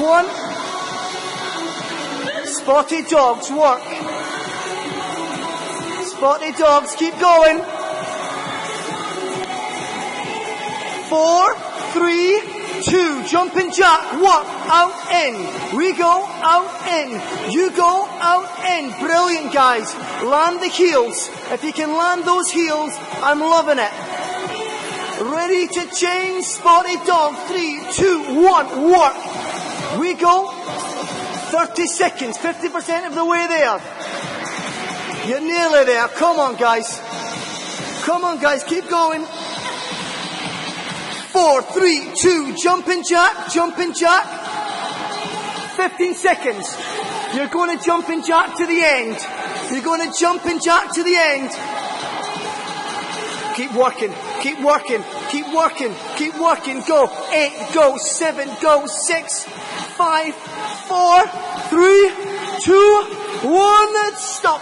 one. Spotted dogs, work. Spotted dogs, keep going. Four, three, two, jumping jack, work, out, in. We go, out, in. You go, out, in. Brilliant, guys. Land the heels. If you can land those heels, I'm loving it. Ready to change, spotted dog. Three, two, one, work. We go. 30 seconds, 50% of the way there. You're nearly there. Come on, guys. Come on, guys. Keep going. Four, three, two, jumping jack, jumping jack. 15 seconds. You're going to jumping jack to the end. You're going to jumping jack to the end. Keep working, keep working, keep working, keep working. Go. Eight, go. Seven, go. Six, five, four, three, two, one. Stop.